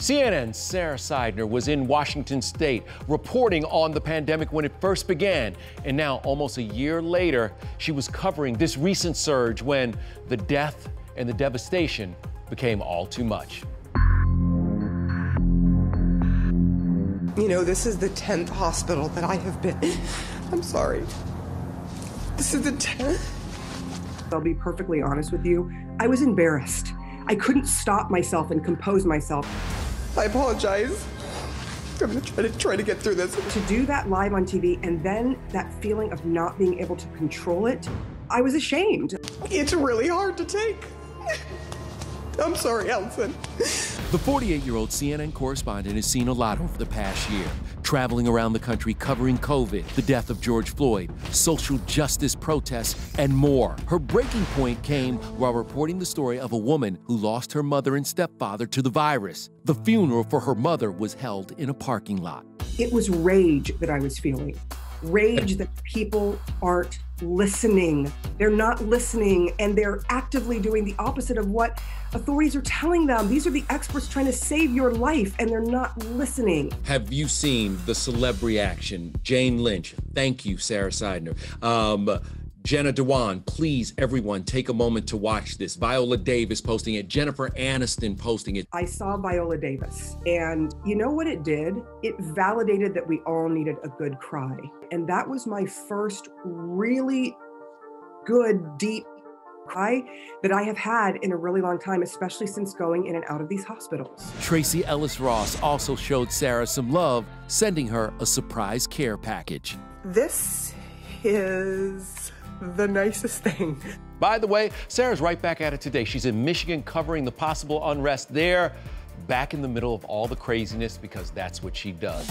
CNN's Sara Sidner was in Washington state reporting on the pandemic when it first began. And now, almost a year later, she was covering this recent surge when the death and the devastation became all too much. You know, this is the 10th hospital that I have been. I'm sorry. This is the 10th. I'll be perfectly honest with you. I was embarrassed. I couldn't stop myself and compose myself. I apologize. I'm gonna try to try to get through this. To do that live on TV and then that feeling of not being able to control it, I was ashamed. It's really hard to take. I'm sorry, Alisyn. The 48 year old CNN correspondent has seen a lot over the past year, traveling around the country covering COVID, the death of George Floyd, social justice protests, and more. Her breaking point came while reporting the story of a woman who lost her mother and stepfather to the virus. The funeral for her mother was held in a parking lot. It was rage that I was feeling rage that people aren't listening. They're not listening and they're actively doing the opposite of what authorities are telling them. These are the experts trying to save your life and they're not listening. Have you seen the celeb reaction? Jane Lynch, thank you, Sara Sidner. Um, Jenna Dewan, please, everyone, take a moment to watch this. Viola Davis posting it, Jennifer Aniston posting it. I saw Viola Davis, and you know what it did? It validated that we all needed a good cry. And that was my first really good, deep cry that I have had in a really long time, especially since going in and out of these hospitals. Tracee Ellis Ross also showed Sara some love, sending her a surprise care package. This is the nicest thing. By the way, Sara's right back at it today. She's in Michigan covering the possible unrest there, back in the middle of all the craziness because that's what she does.